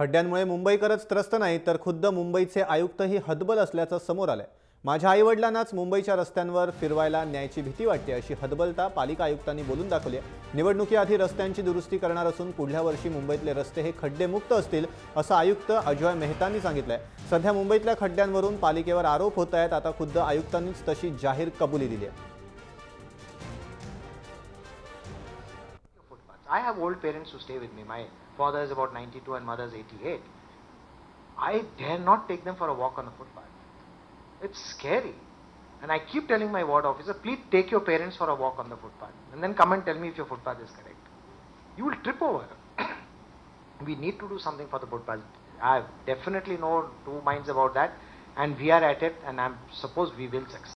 खड्ड्यांमुळे मुंबईकरच त्रस्त नाही तर खुद्द मुंबईचे आयुक्तही हतबल असल्याचं समोर आलंय. माझ्या आईवडिलांनाच मुंबईच्या रस्त्यांवर फिरवायला न्यायची भीती वाटते अशी हतबलता पालिका आयुक्तांनी बोलून दाखवली आहे. निवडणुकीआधी रस्त्यांची दुरुस्ती करणार असून पुढल्या वर्षी मुंबईतले रस्ते हे खड्डेमुक्त असतील असं आयुक्त अजॉय मेहतांनी सांगितलंय. सध्या मुंबईतल्या खड्ड्यांवरून पालिकेवर आरोप होत आहेत आता खुद्द आयुक्तांनीच तशी जाहीर कबुली दिली आहे. I have old parents who stay with me. My father is about 92 and mother is 88. I dare not take them for a walk on the footpath. It's scary. And I keep telling my ward officer, please take your parents for a walk on the footpath. And then come and tell me if your footpath is correct. You will trip over. we need to do something for the footpath. I have definitely no two minds about that. And we are at it, and I suppose we will succeed.